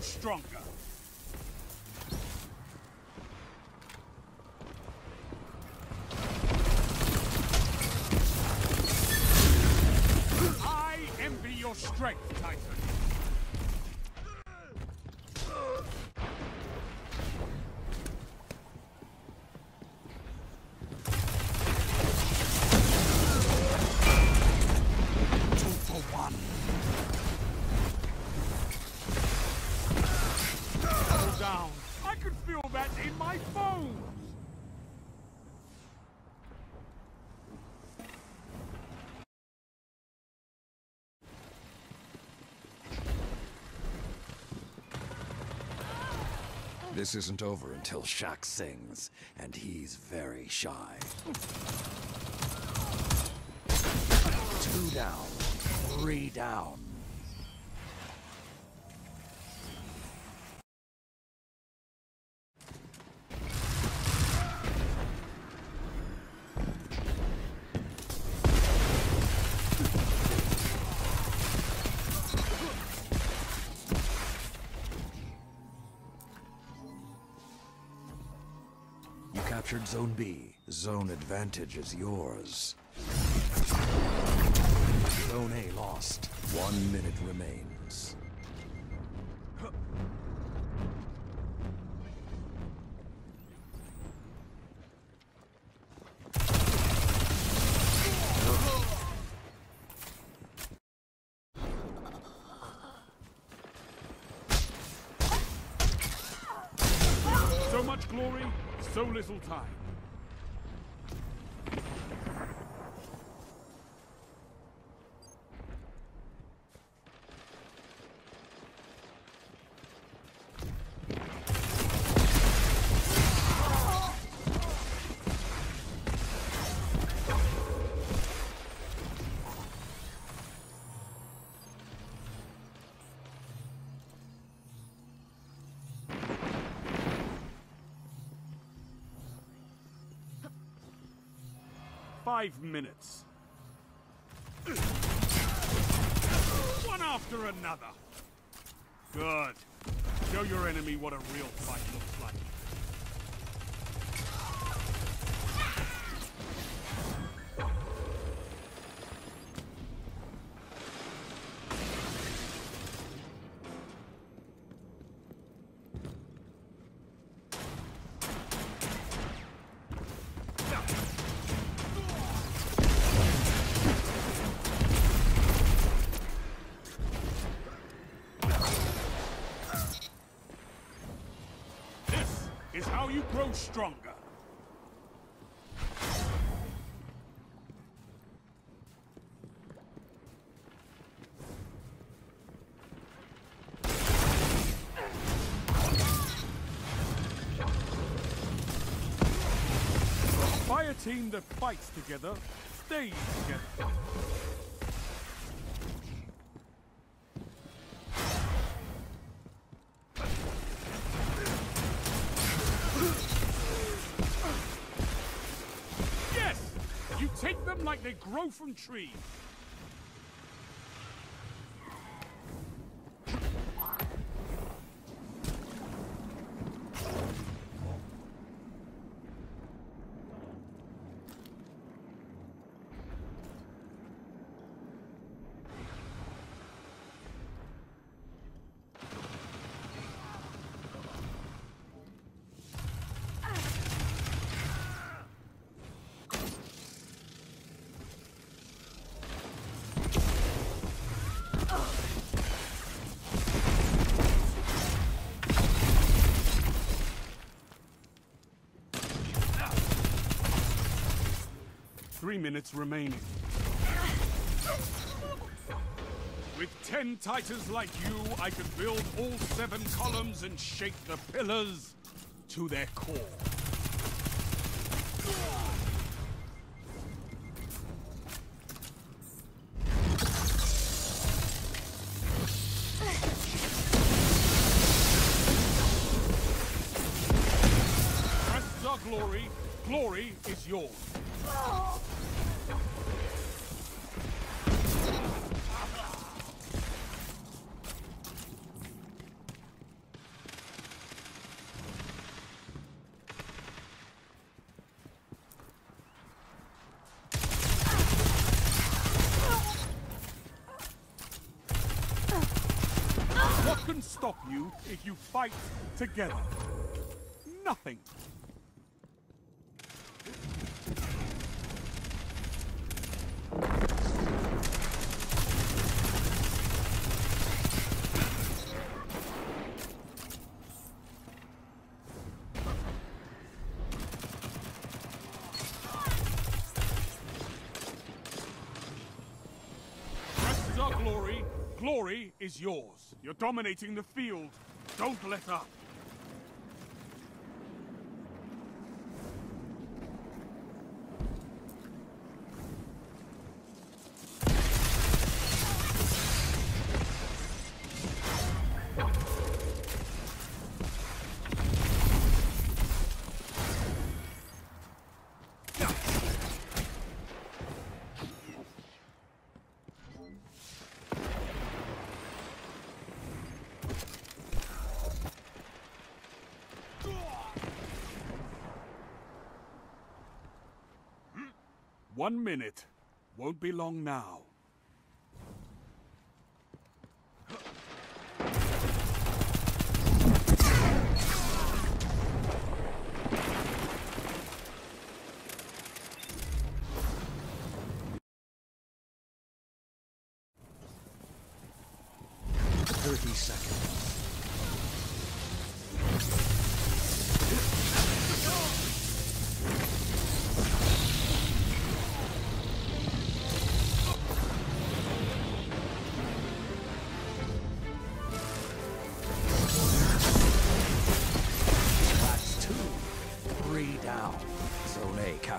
stronger. I envy your strength, Titan. This isn't over until Shaxx sings, and he's very shy. Two down, three down. Captured Zone B. Zone advantage is yours. Zone A lost. One minute remains. So much glory, so little time. Five minutes. One after another. Good. Show your enemy what a real fight looks like. Is how you grow stronger. Fire a team that fights together stays together. They grow from trees. Three minutes remaining. With ten titans like you, I can build all seven columns and shake the pillars to their core. Glory. Glory is yours. Can stop you if you fight together. Nothing. Rest is our glory. Glory is yours. You're dominating the field. Don't let up. One minute. Won't be long now. Thirty seconds.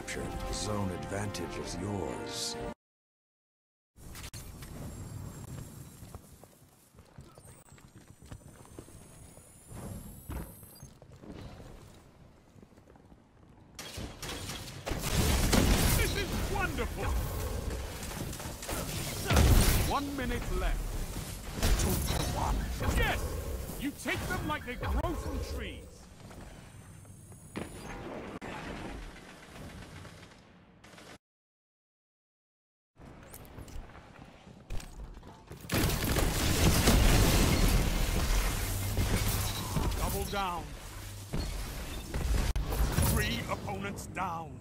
Captured. Zone advantage is yours. This is wonderful! One minute left. Two one. Yes! You take them like they grow from trees. Down. Three opponents down.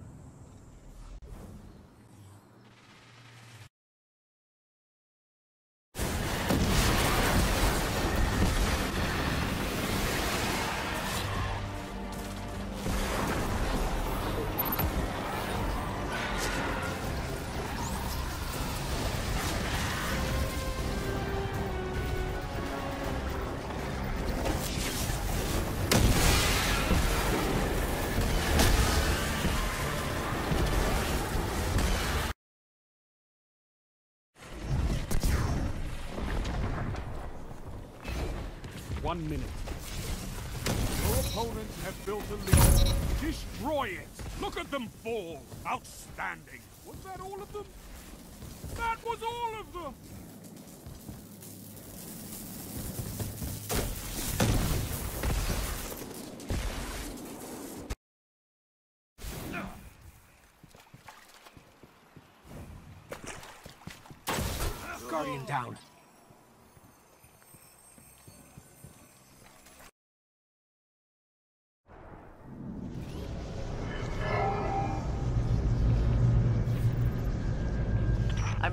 One minute. Your opponents have built a lead. Destroy it! Look at them fall! Outstanding! Was that all of them? That was all of them! Guardian down.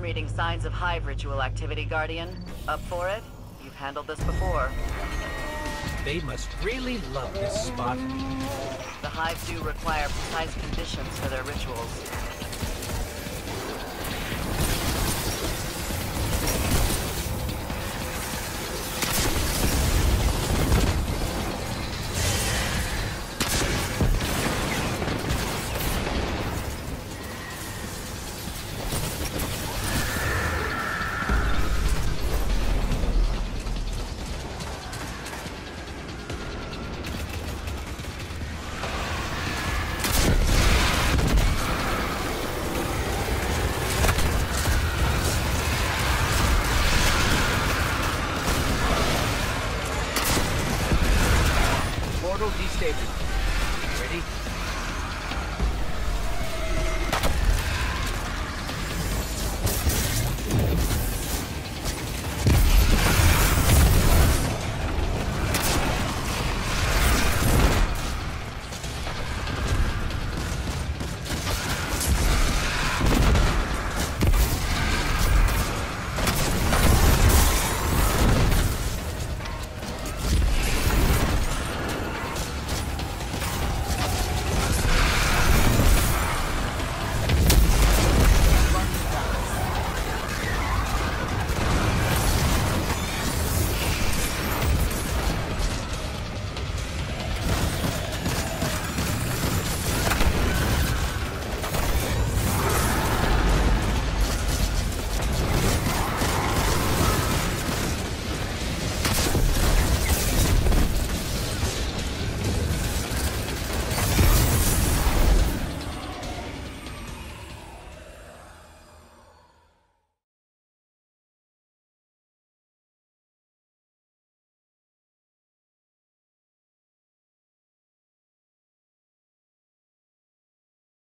Reading signs of hive ritual activity, Guardian. Up for it? You've handled this before. They must really love this spot. The hive do require precise conditions for their rituals.